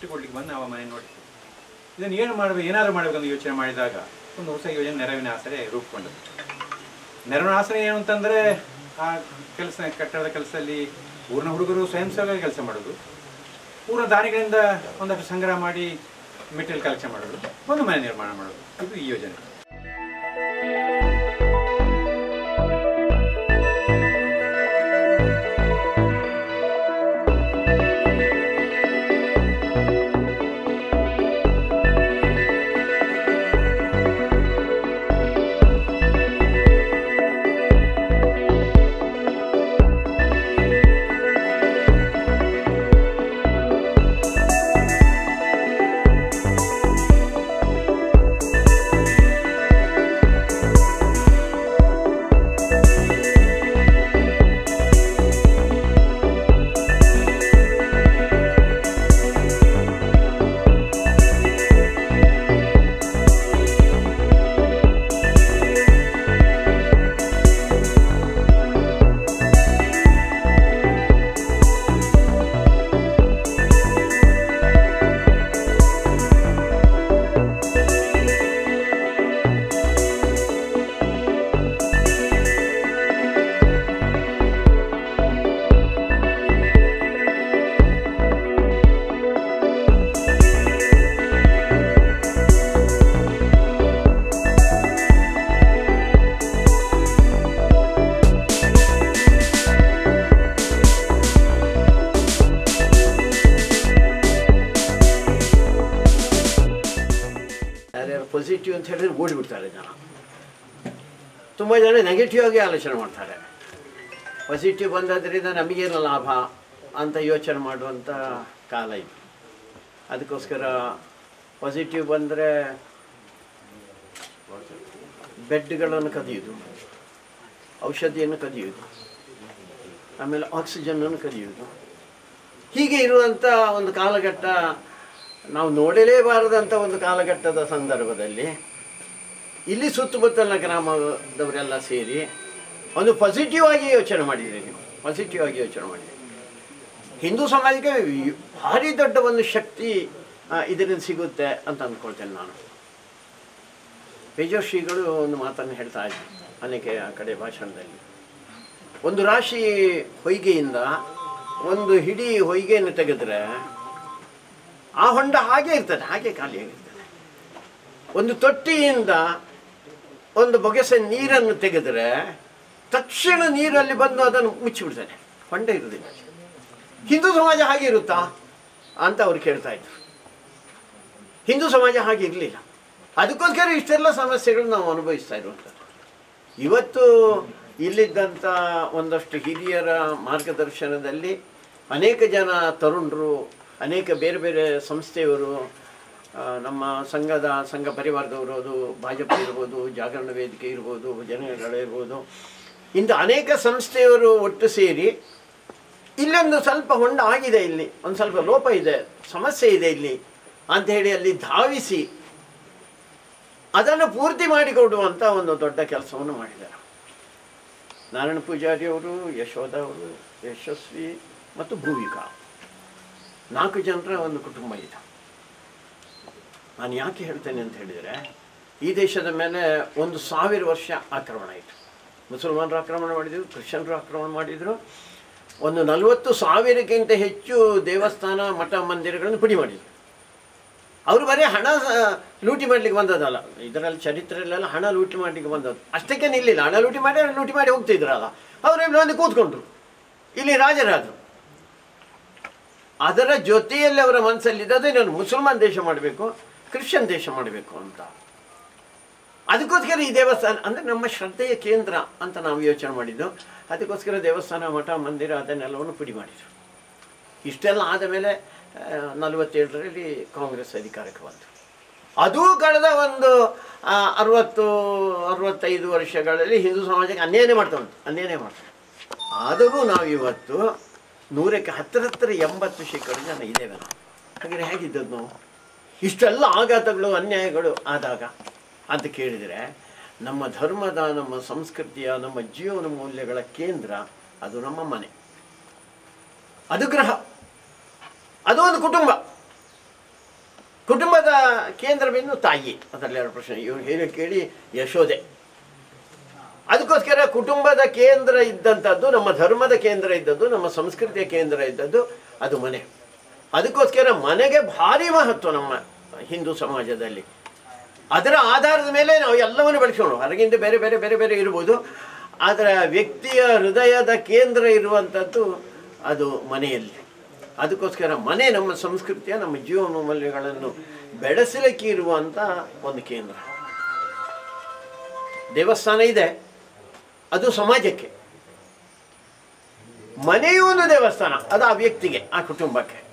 Gift ಕೊಡ್ಲಿಕ್ಕೆ ಬಂದು ನಾವು ಮನೆ ನೋಡ್ತೀವಿ. ಇದನ್ನು ಏನು ಮಾಡಬೇಕು ಏನಾದರೂ ಮಾಡಬೇಕಂತ ಯೋಚನೆ ಮಾಡಿದಾಗ ಒಂದು ಹೊಸ ಯೋಜನೆ ನೆರವಿನ ಆಸರೆ ರೂಪುಗೊಂಡದ್ದು. ನೆರವಿನ ಆಸರೆ ಏನು ಅಂತಂದರೆ ಆ ಕೆಲಸ, ಕಟ್ಟಡದ ಕೆಲಸದಲ್ಲಿ ಊರಿನ ಹುಡುಗರು ಸ್ವಯಂ ಕೆಲಸ ಮಾಡೋದು. ಊರ ದಾನಿಗಳಿಂದ ಒಂದಷ್ಟು ಸಂಗ್ರಹ ಮಾಡಿ ಮೆಟೀರಿಯಲ್ ಕಲೆಕ್ಷನ್ ಮಾಡೋದು. ಒಂದು ಮನೆ ನಿರ್ಮಾಣ ಮಾಡೋದು. ಇದು ಈ ಯೋಜನೆ. ಓಡಿಬಿಡ್ತಾರೆ ಜನ. ತುಂಬ ಜನ ನೆಗೆಟಿವ್ ಆಗಿ ಆಲೋಚನೆ ಮಾಡ್ತಾರೆ. ಪಾಸಿಟಿವ್ ಬಂದದ್ರಿಂದ ನಮಗೇನು ಲಾಭ ಅಂತ ಯೋಚನೆ ಮಾಡುವಂಥ ಕಾಲ ಇದು. ಅದಕ್ಕೋಸ್ಕರ ಪಾಸಿಟಿವ್ ಬಂದರೆ ಬೆಡ್ಗಳನ್ನು ಕದಿಯೋದು ಔಷಧಿಯನ್ನು ಕದಿಯೋದು ಆಮೇಲೆ ಆಕ್ಸಿಜನ್ನನ್ನು ಕದಿಯೋದು ಹೀಗೆ ಇರುವಂಥ ಒಂದು ಕಾಲಘಟ್ಟ ನಾವು ನೋಡಲೇಬಾರದಂಥ ಒಂದು ಕಾಲಘಟ್ಟದ ಸಂದರ್ಭದಲ್ಲಿ ಇಲ್ಲಿ ಸುತ್ತಮುತ್ತಲಿನ ಗ್ರಾಮದವರೆಲ್ಲ ಸೇರಿ ಒಂದು ಪಾಸಿಟಿವ್ ಆಗಿ ಯೋಚನೆ ಮಾಡಿದ್ದೀರಿ ನೀವು. ಪಾಸಿಟಿವ್ ಆಗಿ ಯೋಚನೆ ಮಾಡಿದ್ರಿ. ಹಿಂದೂ ಸಮಾಜಕ್ಕೆ ಭಾರಿ ದೊಡ್ಡ ಒಂದು ಶಕ್ತಿ ಇದರಿಂದ ಸಿಗುತ್ತೆ ಅಂತ ಅಂದ್ಕೊಳ್ತೇನೆ ನಾನು. ತೇಜಸ್ವಿಗಳು ಒಂದು ಮಾತನ್ನು ಹೇಳ್ತಾ ಇದ್ದೆ ಅನೇಕ ಕಡೆ ಭಾಷಣದಲ್ಲಿ. ಒಂದು ರಾಶಿ ಹೊಯ್ಗೆಯಿಂದ ಒಂದು ಹಿಡಿ ಹೊಯ್ಗೆಯನ್ನು ತೆಗೆದ್ರೆ ಆ ಹೊಂಡ ಹಾಗೆ ಇರ್ತದೆ, ಹಾಗೆ ಖಾಲಿಯಾಗಿರ್ತದೆ ಒಂದು ತೊಟ್ಟಿಯಿಂದ ಒಂದು ಬೊಗೆಸೆ ನೀರನ್ನು ತೆಗೆದ್ರೆ ತಕ್ಷಣ ನೀರಲ್ಲಿ ಬಂದು ಅದನ್ನು ಮುಚ್ಚಿಬಿಡ್ತಾನೆ. ಹೊಂಡ ಇರುವುದಿಲ್ಲ. ಹಿಂದೂ ಸಮಾಜ ಹಾಗೆ ಇರುತ್ತಾ? ಅಂತ ಅವ್ರು ಕೇಳ್ತಾ ಇದ್ರು. ಹಿಂದೂ ಸಮಾಜ ಹಾಗೆ ಇರಲಿಲ್ಲ. ಅದಕ್ಕೋಸ್ಕರ ಇಷ್ಟೆಲ್ಲ ಸಮಸ್ಯೆಗಳು ನಾವು ಅನುಭವಿಸ್ತಾ ಇರುವಂಥದ್ದು. ಇವತ್ತು ಇಲ್ಲಿದ್ದಂಥ ಒಂದಷ್ಟು ಹಿರಿಯರ ಮಾರ್ಗದರ್ಶನದಲ್ಲಿ ಅನೇಕ ಜನ ತರುಣರು, ಅನೇಕ ಬೇರೆ ಬೇರೆ ಸಂಸ್ಥೆಯವರು ನಮ್ಮ ಸಂಘದ, ಸಂಘ ಪರಿವಾರದವರು ಅದು ಭಾಜಪ ಇರ್ಬೋದು, ಜಾಗರಣ ವೇದಿಕೆ ಇರ್ಬೋದು ಜನಗಳಿರ್ಬೋದು ಇಂದು ಅನೇಕ ಸಂಸ್ಥೆಯವರು ಒಟ್ಟು ಸೇರಿ ಇಲ್ಲೊಂದು ಸ್ವಲ್ಪ ಹೊಂಡ ಆಗಿದೆ ಇಲ್ಲಿ. ಒಂದು ಸ್ವಲ್ಪ ಲೋಪ ಇದೆ, ಸಮಸ್ಯೆ ಇದೆ ಇಲ್ಲಿ ಅಂತ ಹೇಳಿ ಅಲ್ಲಿ ಧಾವಿಸಿ ಅದನ್ನು ಪೂರ್ತಿ ಮಾಡಿಕೊಡುವಂಥ ಒಂದು ದೊಡ್ಡ ಕೆಲಸವನ್ನು ಮಾಡಿದ್ದಾರೆ. ನಾರಾಯಣ ಪೂಜಾರಿ ಅವರು, ಯಶೋಧ ಅವರು, ಯಶಸ್ವಿ ಮತ್ತು ಭೂವಿಕಾ. ನಾಲ್ಕು ಜನರ ಒಂದು ಕುಟುಂಬ ಇದೆ. ನಾನು ಯಾಕೆ ಹೇಳ್ತೇನೆ ಅಂತ ಹೇಳಿದರೆ, ಈ ದೇಶದ ಮೇಲೆ ಒಂದು ಸಾವಿರ ವರ್ಷ ಆಕ್ರಮಣ ಆಯಿತು ಮುಸಲ್ಮಾನರು ಆಕ್ರಮಣ ಮಾಡಿದರು, ಕ್ರಿಶ್ಚಿಯನ್ರು ಆಕ್ರಮಣ ಮಾಡಿದರು. ಒಂದು ನಲವತ್ತು ಸಾವಿರಕ್ಕಿಂತ ಹೆಚ್ಚು ದೇವಸ್ಥಾನ, ಮಠ, ಮಂದಿರಗಳನ್ನು ಪುಡಿ ಮಾಡಿದರು. ಅವರು ಬರೀ ಹಣ ಲೂಟಿ ಮಾಡ್ಲಿಕ್ಕೆ ಬಂದದಲ್ಲ ಇದರಲ್ಲಿ ಚರಿತ್ರೆಯಲ್ಲೆಲ್ಲ ಹಣ ಲೂಟಿ ಮಾಡ್ಲಿಕ್ಕೆ ಬಂದದ್ದು. ಅಷ್ಟಕ್ಕೆ ನಿಲ್ಲಿಲ್ಲ. ಹಣ ಲೂಟಿ ಮಾಡಿ ಲೂಟಿ ಮಾಡಿ ಹೋಗ್ತಿದ್ರಲ್ಲ. ಅವರು ಒಂದು ಕೂತ್ಕೊಂಡ್ರು. ಇಲ್ಲಿ ರಾಜರಾದರು. ಅದರ ಜೊತೆಯಲ್ಲಿ ಅವರ ಮನಸ್ಸಲ್ಲಿದ್ದದ್ದು ನಾನು ಮುಸಲ್ಮಾನ್ ದೇಶ ಮಾಡಬೇಕು. ಕ್ರಿಶ್ಚಿಯನ್ ದೇಶ ಮಾಡಬೇಕು ಅಂತ. ಅದಕ್ಕೋಸ್ಕರ ಈ ದೇವಸ್ಥಾನ, ಅಂದರೆ ನಮ್ಮ ಶ್ರದ್ಧೆಯ ಕೇಂದ್ರ ಅಂತ ನಾವು ಯೋಚನೆ ಮಾಡಿದ್ದು. ಅದಕ್ಕೋಸ್ಕರ ದೇವಸ್ಥಾನ, ಮಠ, ಮಂದಿರ, ಅದನ್ನೆಲ್ಲವನ್ನು ಪುಡಿ ಮಾಡಿದರು. ಇಷ್ಟೆಲ್ಲ ಆದ ಮೇಲೆ ನಲವತ್ತೇಳರಲ್ಲಿ ಕಾಂಗ್ರೆಸ್ ಅಧಿಕಾರಕ್ಕೆ ಬಂತು. ಅದು ಕಳೆದ ಒಂದು ಅರವತ್ತು, ಅರವತ್ತೈದು ವರ್ಷಗಳಲ್ಲಿ ಹಿಂದೂ ಸಮಾಜಕ್ಕೆ ಅನ್ಯಾಯನೇ ಮಾಡ್ತಾ ಉಂಟು ಅನ್ಯಾಯನೇ ಮಾಡ್ತಾರೆ ಆದರೂ ನಾವು ಇವತ್ತು ನೂರಕ್ಕೆ ಹತ್ತಿರ ಹತ್ತಿರ ಎಂಬತ್ತು ಶೇಕಡ ಜನ ಇದ್ದೇವೆ ನಾವು. ಹಾಗೆ ಹೇಗಿದ್ದದ್ದು ನಾವು? ಇಷ್ಟೆಲ್ಲ ಆಘಾತಗಳು, ಅನ್ಯಾಯಗಳು ಆದಾಗ ಅಂತ ಕೇಳಿದರೆ, ನಮ್ಮ ಧರ್ಮದ, ನಮ್ಮ ಸಂಸ್ಕೃತಿಯ, ನಮ್ಮ ಜೀವನ ಮೌಲ್ಯಗಳ ಕೇಂದ್ರ ಅದು ನಮ್ಮ ಮನೆ. ಅದು ಗ್ರಹ. ಅದು ಒಂದು ಕುಟುಂಬ. ಕುಟುಂಬದ ಕೇಂದ್ರವೇನು ತಾಯಿ. ಅದರಲ್ಲಿ ಎರಡು ಪ್ರಶ್ನೆ. ಇವ್ರು ಹೇಳಿ, ಕೇಳಿ ಯಶೋದೆ ಅದಕ್ಕೋಸ್ಕರ ಕುಟುಂಬದ ಕೇಂದ್ರ ಇದ್ದಂಥದ್ದು, ನಮ್ಮ ಧರ್ಮದ ಕೇಂದ್ರ ಇದ್ದದ್ದು, ನಮ್ಮ ಸಂಸ್ಕೃತಿಯ ಕೇಂದ್ರ ಇದ್ದದ್ದು, ಅದು ಮನೆ. ಅದಕ್ಕೋಸ್ಕರ ಮನೆಗೆ ಭಾರಿ ಮಹತ್ವ ನಮ್ಮ ಹಿಂದೂ ಸಮಾಜದಲ್ಲಿ. ಅದರ ಆಧಾರದ ಮೇಲೆ ನಾವು ಎಲ್ಲವನ್ನು ಬೆಳೆಸೋಣ ಹೊರಗಿಂದ ಬೇರೆ ಬೇರೆ ಬೇರೆ ಬೇರೆ ಇರ್ಬೋದು. ಆದರೆ ವ್ಯಕ್ತಿಯ ಹೃದಯದ ಕೇಂದ್ರ ಇರುವಂಥದ್ದು ಅದು ಮನೆಯಲ್ಲಿ. ಅದಕ್ಕೋಸ್ಕರ ಮನೆ ನಮ್ಮ ಸಂಸ್ಕೃತಿಯ, ನಮ್ಮ ಜೀವನ ಮೌಲ್ಯಗಳನ್ನು ಬೆಳೆಸಲಿಕ್ಕೆ ಇರುವಂಥ ಒಂದು ಕೇಂದ್ರ. ದೇವಸ್ಥಾನ ಇದೆ. ಅದು ಸಮಾಜಕ್ಕೆ. ಮನೆಯೂ ಒಂದು ದೇವಸ್ಥಾನ. ಅದು ಆ ವ್ಯಕ್ತಿಗೆ, ಆ ಕುಟುಂಬಕ್ಕೆ.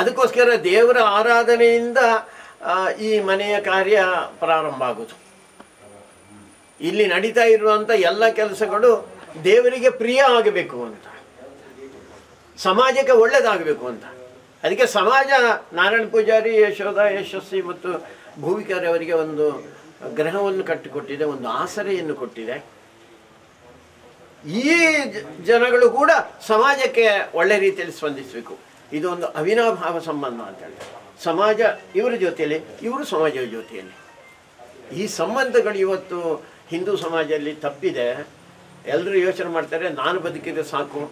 ಅದಕ್ಕೋಸ್ಕರ ದೇವರ ಆರಾಧನೆಯಿಂದ ಈ ಮನೆಯ ಕಾರ್ಯ ಪ್ರಾರಂಭ ಆಗುವುದು. ಇಲ್ಲಿ ನಡೀತಾ ಇರುವಂಥ ಎಲ್ಲ ಕೆಲಸಗಳು ದೇವರಿಗೆ ಪ್ರಿಯ ಆಗಬೇಕು ಅಂತ. ಸಮಾಜಕ್ಕೆ ಒಳ್ಳೆಯದಾಗಬೇಕು ಅಂತ. ಅದಕ್ಕೆ ಸಮಾಜ, ನಾರಾಯಣ ಪೂಜಾರಿ, ಯಶೋಧ, ಯಶಸ್ವಿ ಮತ್ತು ಭೂವಿಕಾರಿ ಅವರಿಗೆ ಒಂದು ಗ್ರಹವನ್ನು ಕಟ್ಟಿಕೊಟ್ಟಿದೆ, ಒಂದು ಆಸರೆಯನ್ನು ಕೊಟ್ಟಿದೆ. ಈ ಜನಗಳು ಕೂಡ ಸಮಾಜಕ್ಕೆ ಒಳ್ಳೆ ರೀತಿಯಲ್ಲಿ ಸ್ಪಂದಿಸಬೇಕು. ಇದು ಒಂದು ಅವಿನಾಭಾವ ಸಂಬಂಧ ಅಂತ ಹೇಳಿ ಸಮಾಜ ಇವರ ಜೊತೆಯಲ್ಲಿ, ಇವರು ಸಮಾಜದ ಜೊತೆಯಲ್ಲಿ. ಈ ಸಂಬಂಧಗಳು ಇವತ್ತು ಹಿಂದೂ ಸಮಾಜದಲ್ಲಿ ತಪ್ಪಿದೆ. ಎಲ್ಲರೂ ಯೋಚನೆ ಮಾಡ್ತಾರೆ, ನಾನು ಬದುಕಿದ್ರೆ ಸಾಕು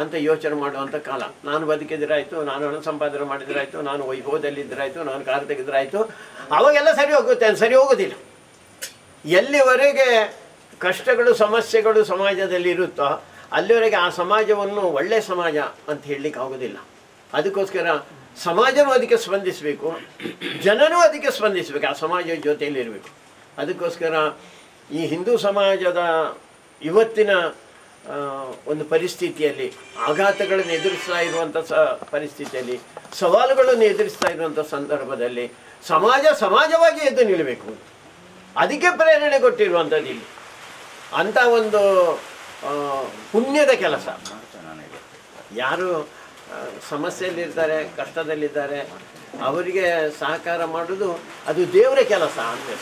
ಅಂತ ಯೋಚನೆ ಮಾಡುವಂಥ ಕಾಲ. ನಾನು ಬದುಕಿದ್ರಾಯ್ತು, ನಾನು ಹಣ ಸಂಪಾದನೆ ಮಾಡಿದ್ರಾಯ್ತು, ನಾನು ವೈಭವದಲ್ಲಿದ್ದರಾಯಿತು ನಾನು ಕಾರು ಆಯಿತು ಅವಾಗೆಲ್ಲ ಸರಿ ಹೋಗುತ್ತೆ ಸರಿ ಹೋಗೋದಿಲ್ಲ. ಎಲ್ಲಿವರೆಗೆ ಕಷ್ಟಗಳು, ಸಮಸ್ಯೆಗಳು ಸಮಾಜದಲ್ಲಿ ಇರುತ್ತೋ, ಅಲ್ಲಿವರೆಗೆ ಆ ಸಮಾಜವನ್ನು ಒಳ್ಳೆ ಸಮಾಜ ಅಂತ ಹೇಳಲಿಕ್ಕೆ ಆಗೋದಿಲ್ಲ. ಅದಕ್ಕೋಸ್ಕರ ಸಮಾಜನೂ ಅದಕ್ಕೆ ಸ್ಪಂದಿಸಬೇಕು, ಜನನೂ ಅದಕ್ಕೆ ಸ್ಪಂದಿಸಬೇಕು, ಆ ಸಮಾಜದ ಜೊತೆಯಲ್ಲಿರಬೇಕು. ಅದಕ್ಕೋಸ್ಕರ ಈ ಹಿಂದೂ ಸಮಾಜದ ಇವತ್ತಿನ ಒಂದು ಪರಿಸ್ಥಿತಿಯಲ್ಲಿ, ಆಘಾತಗಳನ್ನು ಎದುರಿಸ್ತಾ ಇರುವಂಥ ಸ, ಪರಿಸ್ಥಿತಿಯಲ್ಲಿ, ಸವಾಲುಗಳನ್ನು ಎದುರಿಸ್ತಾ ಇರುವಂಥ ಸಂದರ್ಭದಲ್ಲಿ ಸಮಾಜ ಸಮಾಜವಾಗಿ ಎದ್ದು ನಿಲ್ಲಬೇಕು. ಅದಕ್ಕೆ ಪ್ರೇರಣೆ ಕೊಟ್ಟಿರುವಂಥದ್ದು ಇಲ್ಲಿ. ಅಂಥ ಒಂದು ಪುಣ್ಯದ ಕೆಲಸ. ಯಾರು ಸಮಸ್ಯೆಯಲ್ಲಿರ್ತಾರೆ ಕಷ್ಟದಲ್ಲಿದ್ದಾರೆ. ಅವರಿಗೆ ಸಹಕಾರ ಮಾಡೋದು ಅದು ದೇವರ ಕೆಲಸ ಅಂತ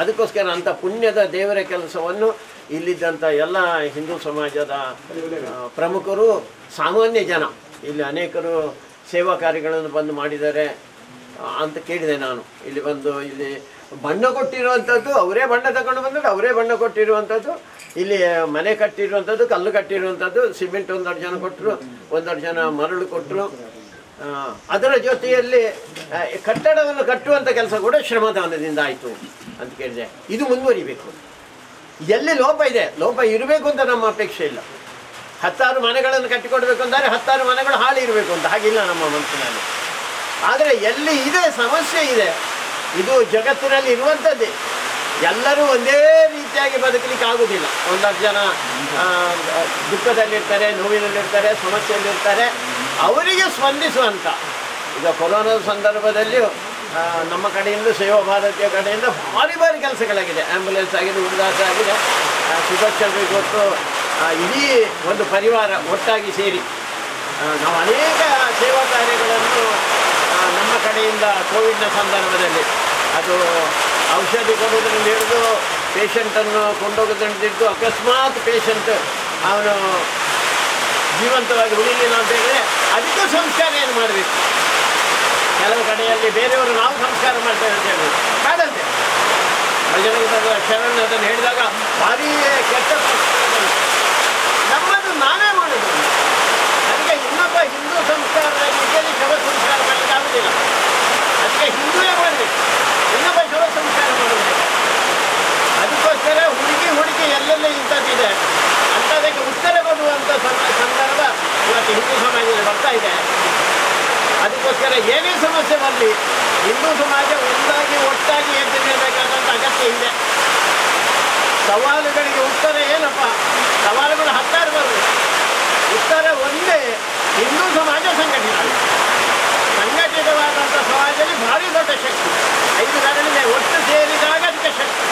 ಅದಕ್ಕೋಸ್ಕರ ಅಂಥ ಪುಣ್ಯದ ದೇವರ ಕೆಲಸವನ್ನು ಇಲ್ಲಿದ್ದಂಥ ಎಲ್ಲ ಹಿಂದೂ ಸಮಾಜದ ಪ್ರಮುಖರು, ಸಾಮಾನ್ಯ ಜನ, ಇಲ್ಲಿ ಅನೇಕರು ಸೇವಾ ಕಾರ್ಯಗಳನ್ನು ಬಂದು ಮಾಡಿದ್ದಾರೆ ಅಂತ ಕೇಳಿದೆ ನಾನು. ಇಲ್ಲಿ ಬಂದು, ಇಲ್ಲಿ ಬಣ್ಣ ಕೊಟ್ಟಿರುವಂಥದ್ದು ಅವರೇ ಬಣ್ಣ ತಗೊಂಡು ಬಂದರೆ ಅವರೇ ಬಣ್ಣ ಕೊಟ್ಟಿರುವಂಥದ್ದು ಇಲ್ಲಿ ಮನೆ ಕಟ್ಟಿರುವಂಥದ್ದು ಕಲ್ಲು ಕಟ್ಟಿರುವಂಥದ್ದು ಸಿಮೆಂಟ್ ಒಂದೆರಡು ಜನ ಕೊಟ್ಟರು ಒಂದೆರಡು ಜನ ಮರಳು ಕೊಟ್ಟರು ಅದರ ಜೊತೆಯಲ್ಲಿ ಕಟ್ಟಡವನ್ನು ಕಟ್ಟುವಂಥ ಕೆಲಸ ಕೂಡ ಶ್ರಮದಾನದಿಂದ ಆಯಿತು ಅಂತ ಕೇಳಿದೆ. ಇದು ಮುಂದುವರಿಬೇಕು. ಎಲ್ಲಿ ಲೋಪ ಇದೆ? ಲೋಪ ಇರಬೇಕು ಅಂತ ನಮ್ಮ ಅಪೇಕ್ಷೆ ಇಲ್ಲ. ಹತ್ತಾರು ಮನೆಗಳನ್ನು ಕಟ್ಟಿಕೊಡ್ಬೇಕು ಅಂದರೆ ಹತ್ತಾರು ಮನೆಗಳು ಹಾಳು ಇರಬೇಕು ಅಂತ. ಹಾಗಿಲ್ಲ ನಮ್ಮ ಮನಸ್ಸಿನಲ್ಲಿ. ಆದರೆ ಎಲ್ಲಿ ಇದೆ, ಸಮಸ್ಯೆ ಇದೆ ಇದು ಜಗತ್ತಿನಲ್ಲಿ ಇರುವಂಥದ್ದೇ ಎಲ್ಲರೂ ಒಂದೇ ರೀತಿಯಾಗಿ ಬದುಕಲಿಕ್ಕೆ ಆಗುವುದಿಲ್ಲ ಒಂದಷ್ಟು ಜನ ದುಃಖದಲ್ಲಿರ್ತಾರೆ, ನೋವಿನಲ್ಲಿರ್ತಾರೆ, ಸಮಸ್ಯೆಯಲ್ಲಿರ್ತಾರೆ. ಅವರಿಗೆ ಸ್ಪಂದಿಸುವಂಥ ಈಗ ಕೊರೋನಾದ ಸಂದರ್ಭದಲ್ಲಿಯೂ ನಮ್ಮ ಕಡೆಯಿಂದ, ಸೇವಾ ಭಾರತೀಯ ಕಡೆಯಿಂದ ಭಾರಿ ಭಾರಿ ಕೆಲಸಗಳಾಗಿದೆ. ಆ್ಯಂಬುಲೆನ್ಸ್ ಆಗಿದೆ ಉಲ್ಲಾಸ ಆಗಿದೆ. ಸುಭಾಷ್ ಗೊತ್ತು ಇಡೀ ಒಂದು ಪರಿವಾರ ಒಟ್ಟಾಗಿ ಸೇರಿ ನಾವು ಅನೇಕ ಸೇವಾ ಕಾರ್ಯಗಳನ್ನು ಆ, ನಮ್ಮ ಕಡೆಯಿಂದ ಕೋವಿಡ್ನ ಸಂದರ್ಭದಲ್ಲಿ ಅದು ಔಷಧಿ ಕೊಡೋದ್ರಿಂದ ಹಿಡಿದು ಪೇಷಂಟನ್ನು ಕೊಂಡೋಗೋದ್ರಿಂದ ಹಿಡಿದು ಅಕಸ್ಮಾತ್ ಪೇಷಂಟ್ ಅವನು ಜೀವಂತವಾಗಿ ಉಳಿಲಿಲ್ಲ ಅಂತ ಹೇಳಿದ್ರೆ ಅದಕ್ಕೂ ಸಂಸ್ಕಾರ ಏನು ಮಾಡಬೇಕು? ಕೆಲವು ಕಡೆಯಲ್ಲಿ ಬೇರೆಯವರು ನಾವು ಸಂಸ್ಕಾರ ಮಾಡ್ತೇವೆ ಅಂತ ಹೇಳಿ ಕಾದಂತೆ ಭಜನೆ ಶರಣ ಅದನ್ನು ಹೇಳಿದಾಗ ಭಾರಿ ಕೆಟ್ಟ ಸಂಸ್ಕಾರ ಬಂತು. ನಮ್ಮದು ನಾವೇ ಮಾಡೋದು ಅದಕ್ಕೆ ಇನ್ನೊಬ್ಬ ಹಿಂದೂ ಸಂಸ್ಕಾರದ ರೀತಿಯಲ್ಲಿ ಶವ ಸಂಸ್ಕಾರ ಮಾಡಲಿಕ್ಕೆ ಆಗುದಿಲ್ಲ ಅದಕ್ಕೆ ಹಿಂದೂವೇ ಮಾಡಬೇಕು ಇನ್ನೊಬ್ಬ ಶವ ಸಂಸ್ಕಾರ ಮಾಡಬೇಕು ಅದಕ್ಕೋಸ್ಕರ ಹುಡುಗಿ ಹುಡುಗಿ ಎಲ್ಲೆಲ್ಲ ಇಂಥದ್ದಿದೆ ಅಂಥದಕ್ಕೆ ಉತ್ತರ ಕೊಡುವಂಥ ಸಂದ- ಸಂದರ್ಭ ಇವತ್ತು ಹಿಂದೂ ಸಮಾಜದಲ್ಲಿ ಬರ್ತಾ ಇದೆ ಅದಕ್ಕೋಸ್ಕರ ಏನೇ ಸಮಸ್ಯೆ ಬರಲಿ ಹಿಂದೂ ಸಮಾಜ ಒಂದಾಗಿ ಒಟ್ಟಾಗಿ ಎದ್ದು ನಿಲ್ಲಬೇಕಾದಂಥ ಅಗತ್ಯ ಇದೆ ಸವಾಲುಗಳಿಗೆ ಉತ್ತರ ಏನಪ್ಪ ಸವಾಲುಗಳು ಹತ್ತಾರು ಬರಬೇಕು ಉತ್ತರ ಒಂದೇ ಹಿಂದೂ ಸಮಾಜ ಸಂಘಟಿತ ಸಂಘಟಿತವಾದಂಥ ಸಮಾಜದಲ್ಲಿ ಭಾರಿ ದೊಡ್ಡ ಶಕ್ತಿ. ಐದು ಕಾರಣದಿಂದ ಒಟ್ಟು ಸೇರಿದಾಗ ಅದಕ್ಕೆ ಶಕ್ತಿ.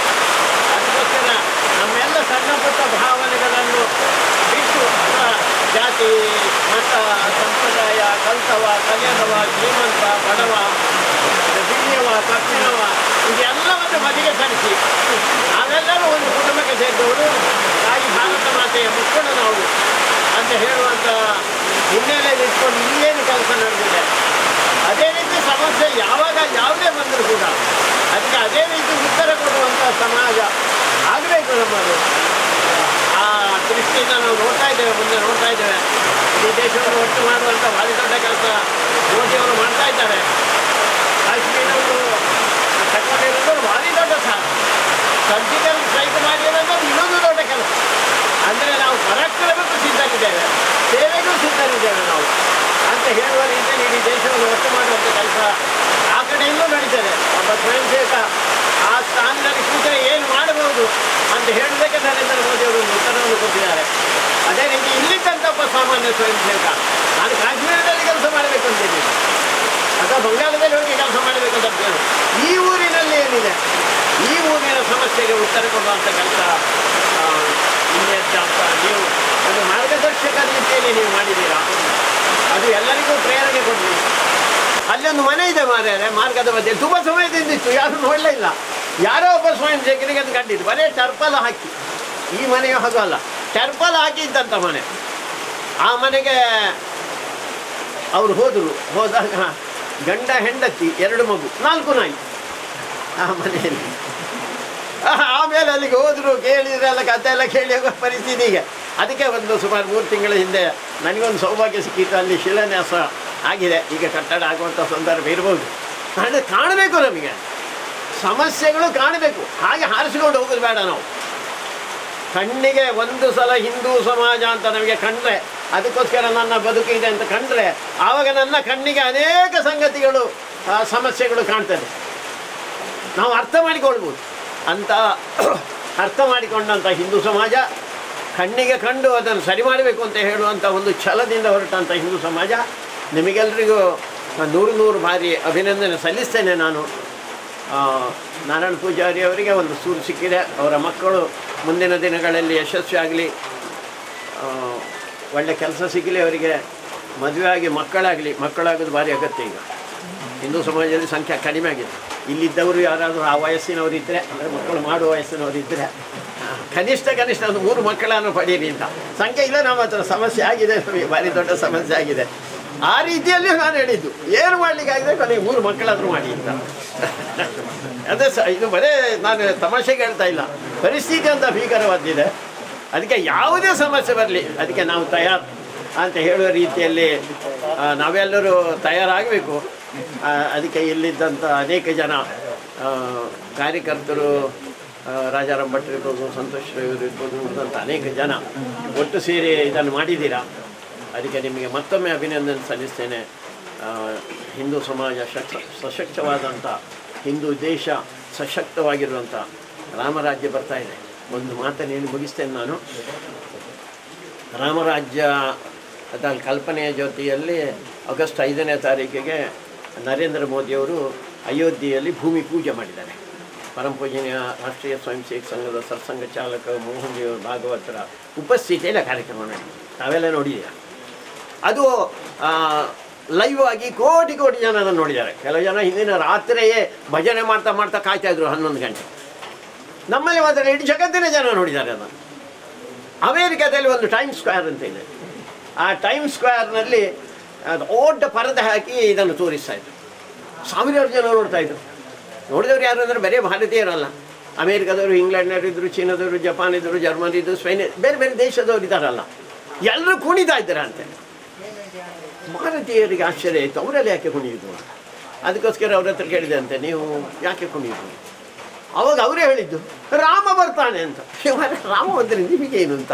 ಅದಕ್ಕೋಸ್ಕರ ನಮ್ಮೆಲ್ಲ ಸಣ್ಣ ಪುಟ್ಟ ಭಾವನೆಗಳನ್ನು ಬಿಟ್ಟು ಜಾತಿ, ಮತ, ಸಂಪ್ರದಾಯ, ಕಲ್ತವ ಕಲ್ಯಾಣವ ಶ್ರೀಮಂತ, ಬಡವ ಬಿಳಿಯವ ಕಪ್ಪಿನವ ಇದೆಲ್ಲವನ್ನು ಬದಿಗೆ ಸರಿಸಿ. ನಾವೆಲ್ಲರೂ ಒಂದು ಕುಟುಂಬಕ್ಕೆ ಸೇರಿದವರು. ತಾಯಿ ಭಾರತ ಮಾತೆಯ ಮಕ್ಕಳು ನಾವು. ಅಂತ ಹೇಳುವಂಥ ಹಿನ್ನೆಲೆ ಇಟ್ಕೊಂಡು ಇಲ್ಲೇನು ಕೆಲಸ ನಡೆದಿದೆ? ಅದೇ ರೀತಿ ಸಮಸ್ಯೆ ಯಾವಾಗ ಯಾವುದೇ ಬಂದರೂ ಕೂಡ ಅದಕ್ಕೆ ಅದೇ ರೀತಿ ಉತ್ತರ ಕೊಡುವಂಥ ಸಮಾಜ ಆಗಬೇಕು ನಮ್ಮದು. ಆ ದೃಷ್ಟಿಯಿಂದ ನಾವು ನೋಡ್ತಾ ಇದ್ದೇವೆ, ಮುಂದೆ ನೋಡ್ತಾ ಇದ್ದೇವೆ. ಈ ದೇಶವನ್ನು ಒಟ್ಟು ಮಾಡುವಂಥ ಭಾರಿ ದೊಡ್ಡ ಕೆಲಸ ಮೋದಿಯವರು ಮಾಡ್ತಾ ಇದ್ದಾರೆ. ಕಾಶ್ಮೀರವರು ತಗೊಂಡಿರೋದು ಭಾರಿ ದೊಡ್ಡ ಸಾಧನೆ. ಸರ್ಜಿಕಲ್ ಸ್ಟ್ರೈಕ್ ಮಾಡಿರೋದು ಇನ್ನೊಂದು ದೊಡ್ಡ ಕೆಲಸ. ಅಂದರೆ ನಾವು ಪರಾಕ್ರಮಕ್ಕೂ ಸಿದ್ಧರಿದ್ದೇವೆ ಸೇವೆಗೂ ಸಿದ್ಧರಿದ್ದೇವೆ ನಾವು. ಅಂತ ಹೇಳುವ ರೀತಿಯಲ್ಲಿ ಇಡೀ ದೇಶವನ್ನು ಒಟ್ಟು ಮಾಡುವಂಥ ಕೆಲಸ ಆ ಕಡೆಯಿಂದಲೂ ನಡೀತದೆ. ಒಬ್ಬ ಸ್ವಯಂ ಸೇವಕ ಆ ಸ್ಥಾನದಲ್ಲಿ ಕೂತರೆ ಏನು ಮಾಡಬಹುದು ಅಂತ ಹೇಳೋದಕ್ಕೆ ನರೇಂದ್ರ ಮೋದಿ ಅವರು ಒಂದು ಉತ್ತರವನ್ನು ಕೊಟ್ಟಿದ್ದಾರೆ. ಅದೇ ರೀತಿ ಇಲ್ಲಿದ್ದಂಥ ಒಬ್ಬ ಸಾಮಾನ್ಯ ಸ್ವಯಂ ಸೇವಕ ನಾನು ಕಾಶ್ಮೀರದಲ್ಲಿ ಕೆಲಸ ಮಾಡಬೇಕು ಅಂತಿದ್ದೀನಿ ಅಥವಾ ಬಂಗಾಳದಲ್ಲಿ ಹೋಗಿ ಕೆಲಸ ಮಾಡಬೇಕು ಅಂತ. ಈ ಊರಿನಲ್ಲಿ ಏನಿದೆ? ಈ ಊರಿನ ಸಮಸ್ಯೆಗೆ ಉತ್ತರ ಕೊಡುವಂಥ ಕೆಲಸ ಅಂತ ನೀವು ಒಂದು ಮಾರ್ಗದರ್ಶಕ ರೀತಿಯಲ್ಲಿ ನೀವು ಮಾಡಿದ್ದೀರಾ ಅದು ಎಲ್ಲರಿಗೂ ಪ್ರೇರಣೆ ಕೊಡಲಿ ಅಲ್ಲೊಂದು ಮನೆ ಇದೆ ಮಾರ್ಯಾರೆ ಮಾರ್ಗದ ಮಧ್ಯೆ ತುಂಬ ಸಮಯದಿಂದ ಇತ್ತು ಯಾರು ನೋಡಲೇ ಇಲ್ಲ. ಯಾರೋ ಒಬ್ಬ ಸ್ವಯಂ ಸೇವಕನಿಗೆ ಅಂತ ಕಂಡಿದ್ದು ಬರೀ ಟರ್ಪಲ್ ಹಾಕಿ, ಈ ಮನೆಯು ಹಾಗೂ ಅಲ್ಲ ಟರ್ಪಲ್ ಹಾಕಿ ಇದ್ದಂಥ ಮನೆ ಆ ಮನೆಗೆ ಅವರು ಹೋದರು, ಹೋದಾಗ ಗಂಡ ಹೆಂಡತಿ, ಎರಡು ಮಗು. ನಾಲ್ಕು ನಾಯಿ ಆ ಮನೆಯಲ್ಲಿ ಆಮೇಲೆ ಅಲ್ಲಿಗೆ ಹೋದರು ಕೇಳಿದ್ರೆಲ್ಲ ಕತೆ ಎಲ್ಲ ಕೇಳಿ ಹೋಗೋ ಪರಿಸ್ಥಿತಿ ಈಗ. ಅದಕ್ಕೆ ಒಂದು ಸುಮಾರು ಮೂರು ತಿಂಗಳ ಹಿಂದೆ ನನಗೊಂದು ಸೌಭಾಗ್ಯ ಸಿಕ್ಕಿತ್ತು. ಅಲ್ಲಿ ಶಿಲಾನ್ಯಾಸ ಆಗಿದೆ. ಈಗ ಕಟ್ಟಡ ಆಗುವಂಥ ಸಂದರ್ಭ ಇರ್ಬೋದು. ಕಾಣ ಕಾಣಬೇಕು ನಮಗೆ. ಸಮಸ್ಯೆಗಳು ಕಾಣಬೇಕು. ಹಾಗೆ ಹಾರಿಸಿಕೊಂಡು ಹೋಗೋದು ಬೇಡ ನಾವು. ಕಣ್ಣಿಗೆ ಒಂದು ಸಲ ಹಿಂದೂ ಸಮಾಜ ಅಂತ ನಮಗೆ ಕಂಡ್ರೆ, ಅದಕ್ಕೋಸ್ಕರ ನನ್ನ ಬದುಕಿದೆ ಅಂತ ಕಂಡ್ರೆ, ಆವಾಗ ನನ್ನ ಕಣ್ಣಿಗೆ ಅನೇಕ ಸಂಗತಿಗಳು ಸಮಸ್ಯೆಗಳು ಕಾಣ್ತದೆ. ನಾವು ಅರ್ಥ ಮಾಡಿಕೊಳ್ಬೋದು. ಅಂತ ಅರ್ಥ ಮಾಡಿಕೊಂಡಂಥ ಹಿಂದೂ ಸಮಾಜ, ಕಣ್ಣಿಗೆ ಕಂಡು ಅದನ್ನು ಸರಿ ಮಾಡಬೇಕು ಅಂತ ಹೇಳುವಂಥ ಒಂದು ಛಲದಿಂದ ಹೊರಟಂಥ ಹಿಂದೂ ಸಮಾಜ ನಿಮಗೆಲ್ಲರಿಗೂ ನೂರು ನೂರು ಬಾರಿ ಅಭಿನಂದನೆ ಸಲ್ಲಿಸ್ತೇನೆ ನಾನು. ನಾರಾಯಣ ಪೂಜಾರಿ ಅವರಿಗೆ ಒಂದು ಸೂರು ಸಿಕ್ಕಿದೆ. ಅವರ ಮಕ್ಕಳು ಮುಂದಿನ ದಿನಗಳಲ್ಲಿ ಯಶಸ್ವಿ ಆಗಲಿ. ಒಳ್ಳೆ ಕೆಲಸ ಸಿಗಲಿ ಅವರಿಗೆ. ಮದುವೆ ಆಗಿ ಮಕ್ಕಳಾಗಲಿ. ಮಕ್ಕಳಾಗೋದು ಭಾರಿ ಅಗತ್ಯ ಈಗ. ಹಿಂದೂ ಸಮಾಜದಲ್ಲಿ ಸಂಖ್ಯೆ ಕಡಿಮೆ ಆಗಿದೆ. ಇಲ್ಲಿದ್ದವರು ಯಾರಾದರೂ ಆ ವಯಸ್ಸಿನವರಿದ್ದರೆ ಅಂದರೆ ಮಕ್ಕಳು ಮಾಡುವ ವಯಸ್ಸಿನವರಿದ್ದರೆ ಕನಿಷ್ಠ ಕನಿಷ್ಠ ಒಂದು ಮೂರು ಮಕ್ಕಳನ್ನು ಪಡೀರಿ ಅಂತ. ಸಂಖ್ಯೆ ಇಲ್ಲ, ನಮ್ಮ ಹತ್ರ ಸಮಸ್ಯೆ ಆಗಿದೆ, ನಮಗೆ ಭಾರಿ ದೊಡ್ಡ ಸಮಸ್ಯೆ ಆಗಿದೆ. ಆ ರೀತಿಯಲ್ಲಿ ನಾನು ಹೇಳಿದ್ದು, ಏನು ಮಾಡಲಿಕ್ಕಾಗಿದೆ ಕೊನೆಗೆ ಮೂರು ಮಕ್ಕಳಾದರೂ ಮಾಡಿ ಅಂತ. ಅದೇ ಸ, ಇದು ಬರೇ ನಾನು ತಮಾಷೆ ಹೇಳ್ತಾ ಇಲ್ಲ. ಪರಿಸ್ಥಿತಿ ಅಂತ ಭೀಕರವಾದಿದೆ ಅದಕ್ಕೆ ಯಾವುದೇ ಸಮಸ್ಯೆ ಬರಲಿ, ಅದಕ್ಕೆ ನಾವು ತಯಾರು ಅಂತ ಹೇಳುವ ರೀತಿಯಲ್ಲಿ ನಾವೆಲ್ಲರೂ ತಯಾರಾಗಬೇಕು. ಅದಕ್ಕೆ ಇಲ್ಲಿದ್ದಂಥ ಅನೇಕ ಜನ ಕಾರ್ಯಕರ್ತರು ರಾಜಾರಾಮ್ ಭಟ್ ಇರ್ಬೋದು, ಸಂತೋಷ್ ಇವರು ಇರ್ಬೋದು ಅಂತ ಅನೇಕ ಜನ ಒಟ್ಟು ಸೇರಿ ಇದನ್ನು ಮಾಡಿದ್ದೀರಾ? ಅದಕ್ಕೆ ನಿಮಗೆ ಮತ್ತೊಮ್ಮೆ ಅಭಿನಂದನೆ ಸಲ್ಲಿಸ್ತೇನೆ. ಹಿಂದೂ ಸಮಾಜ ಶಕ್ತ ಸಶಕ್ತವಾದಂಥ ಹಿಂದೂ ದೇಶ ಸಶಕ್ತವಾಗಿರುವಂಥ ರಾಮರಾಜ್ಯ ಬರ್ತಾ ಇದೆ. ಒಂದು ಮಾತನ್ನು ಏನು ಮುಗಿಸ್ತೇನೆ ನಾನು. ರಾಮರಾಜ್ಯ ಅದರ ಕಲ್ಪನೆಯ ಜೊತೆಯಲ್ಲಿ ಆಗಸ್ಟ್ ಐದನೇ ತಾರೀಕಿಗೆ ನರೇಂದ್ರ ಮೋದಿಯವರು ಅಯೋಧ್ಯೆಯಲ್ಲಿ ಭೂಮಿ ಪೂಜೆ ಮಾಡಿದ್ದಾರೆ. ಪರಂಪೂಜನೀಯ ರಾಷ್ಟ್ರೀಯ ಸ್ವಯಂ ಸೇವಕ ಸಂಘದ ಸತ್ಸಂಗ ಚಾಲಕ ಮೋಹನ್ ದೇವರು ಭಾಗವತರ ಉಪಸ್ಥಿತಿಯಲ್ಲಿ ಕಾರ್ಯಕ್ರಮ ನಡೆಯಿತು ನೋಡಿದ್ದೀರಾ? ಅದು ಲೈವ್ ಆಗಿ ಕೋಟಿ ಕೋಟಿ ಜನ ಅದನ್ನು ನೋಡಿದ್ದಾರೆ. ಕೆಲವು ಜನ ಹಿಂದಿನ ರಾತ್ರಿಯೇ ಭಜನೆ ಮಾಡ್ತಾ ಮಾಡ್ತಾ ಕಾಯ್ತಾ ಇದ್ರು ಹನ್ನೊಂದು ಗಂಟೆ. ನಮ್ಮಲ್ಲಿ ಮಾತ್ರ ಇಡೀ ಜಗತ್ತಿನ ಜನ ನೋಡಿದ್ದಾರೆ ಅದನ್ನು. ಅಮೇರಿಕಾದಲ್ಲಿ ಒಂದು ಟೈಮ್ ಸ್ಕ್ವೇರ್ ಅಂತ ಇದೆ. ಆ ಟೈಮ್ ಸ್ಕ್ವೇರ್ನಲ್ಲಿ ಅದು ದೊಡ್ಡ ಪರದೆ ಹಾಕಿ ಇದನ್ನು ತೋರಿಸ್ತಾ ಇದ್ರು. ಸಾವಿರಾರು ಜನ ನೋಡ್ತಾ ಇದ್ರು. ನೋಡಿದವ್ರು ಯಾರು ಅಂದರೆ ಬರೀ ಭಾರತೀಯರಲ್ಲ. ಅಮೇರಿಕಾದವರು ಇಂಗ್ಲೆಂಡ್ನವರು ಇದ್ದರು ಚೀನಾದವರು ಜಪಾನ್ ಇದ್ದರು ಜರ್ಮನ್ ಇದ್ದರು ಸ್ಪೈನ್, ಬೇರೆ ಬೇರೆ ದೇಶದವರು ಇದ್ದಾರಲ್ಲ. ಎಲ್ಲರೂ ಕುಣಿತಾ ಇದ್ದಾರೆ ಅಂತ. ಭಾರತೀಯರಿಗೆ ಆಶ್ಚರ್ಯ ಆಯಿತು. ಅವರಲ್ಲಿ ಯಾಕೆ ಕುಣಿಯುವುದು ಅಂತ. ಅದಕ್ಕೋಸ್ಕರ ಅವ್ರ ಹತ್ರ ಕೇಳಿದೆ ಅಂತೆ, ನೀವು ಯಾಕೆ ಕುಣಿಯುವುದು ಅವಾಗ ಅವರೇ ಹೇಳಿದ್ದು, ರಾಮ ಬರ್ತಾನೆ ಅಂತ. ರಾಮ ಬಂದರೆ ನಿಮಗೇನು ಅಂತ.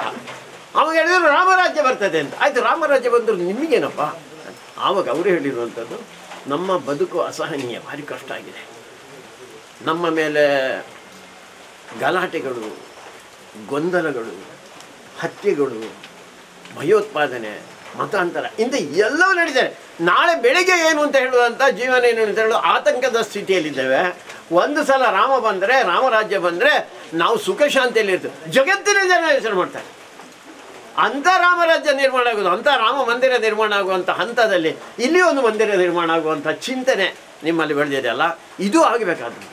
ಅವಾಗ ಹೇಳಿದ್ರು ರಾಮರಾಜ್ಯ ಬರ್ತದೆ ಅಂತ. ಆಯ್ತು ರಾಮರಾಜ್ಯ ಬಂದರು ನಿಮಗೇನಪ್ಪ? ಆವಾಗ ಅವರು ಹೇಳಿರುವಂಥದ್ದು, ನಮ್ಮ ಬದುಕು ಅಸಹನೀಯ, ಭಾರಿ ಕಷ್ಟ ಆಗಿದೆ. ನಮ್ಮ ಮೇಲೆ ಗಲಾಟೆಗಳು, ಗೊಂದಲಗಳು, ಹತ್ಯೆಗಳು, ಭಯೋತ್ಪಾದನೆ, ಮತಾಂತರ, ಇಂಥ ಎಲ್ಲವೂ ನಡೀತಾರೆ ನಾಳೆ ಬೆಳಿಗ್ಗೆ ಏನು ಅಂತ ಹೇಳುವಂಥ ಜೀವನ ಏನು ಅಂತ ಹೇಳೋ, ಆತಂಕದ ಸ್ಥಿತಿಯಲ್ಲಿದ್ದೇವೆ. ಒಂದು ಸಲ ರಾಮ ಬಂದರೆ ರಾಮರಾಜ್ಯ ಬಂದರೆ, ನಾವು ಸುಖ ಶಾಂತಿಯಲ್ಲಿ ಇರ್ತೇವೆ ಜಗತ್ತಿನ ಜನ ಯೋಚನೆ ಮಾಡ್ತಾರೆ. ಅಂಥ ರಾಮರಾಜ್ಯ ನಿರ್ಮಾಣ ಆಗೋದು ಅಂಥ ರಾಮ ಮಂದಿರ ನಿರ್ಮಾಣ ಆಗುವಂಥ ಹಂತದಲ್ಲಿ ಇಲ್ಲಿ ಒಂದು ಮಂದಿರ ನಿರ್ಮಾಣ ಆಗುವಂಥ ಚಿಂತನೆ ನಿಮ್ಮಲ್ಲಿ ಬೆಳೆದಿದೆ ಅಲ್ಲ? ಇದು ಆಗಬೇಕಾದ್ರು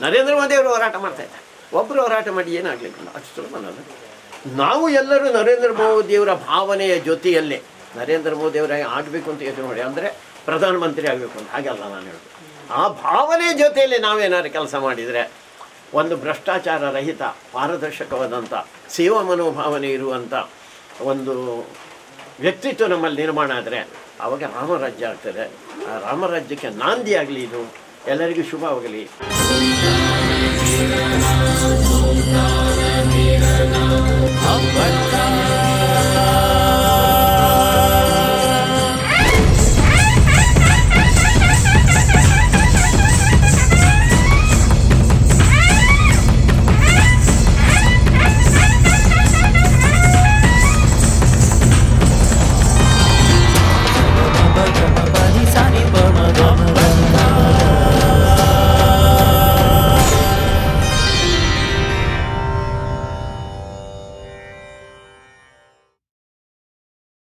ನರೇಂದ್ರ ಮೋದಿ ಅವರು ಹೋರಾಟ ಮಾಡ್ತಾ ಇದ್ದಾರೆ. ಒಬ್ಬರು ಹೋರಾಟ ಮಾಡಿ ಏನಾಗಲಿಕ್ಕಿಲ್ಲ? ಅಷ್ಟು ಸುಲಭನಲ್ಲ. ನಾವು ಎಲ್ಲರೂ ನರೇಂದ್ರ ಮೋದಿಯವರ ಭಾವನೆಯ ಜೊತೆಯಲ್ಲಿ ನರೇಂದ್ರ ಮೋದಿಯವರಾಗಿ ಆಗಬೇಕು ಅಂತ ಯೋಚನೆ ಮಾಡಿ. ಅಂದರೆ ಪ್ರಧಾನಮಂತ್ರಿ ಆಗಬೇಕು ಅಂತ. ಹಾಗಲ್ಲ ನಾನು ಹೇಳೋದು. ಆ ಭಾವನೆಯ ಜೊತೆಯಲ್ಲಿ ನಾವೇನಾದ್ರು ಕೆಲಸ ಮಾಡಿದರೆ ಒಂದು ಭ್ರಷ್ಟಾಚಾರ ರಹಿತ ಪಾರದರ್ಶಕವಾದಂಥ ಸೇವಾ ಮನೋಭಾವನೆ ಇರುವಂಥ ಒಂದು ವ್ಯಕ್ತಿತ್ವ ನಮ್ಮಲ್ಲಿ ನಿರ್ಮಾಣ ಆದರೆ ಆವಾಗ ರಾಮರಾಜ್ಯ ಆಗ್ತದೆ. ಆ ರಾಮರಾಜ್ಯಕ್ಕೆ ನಾಂದಿ ಆಗಲಿ ಇದು. ಎಲ್ಲರಿಗೂ ಶುಭವಾಗಲಿ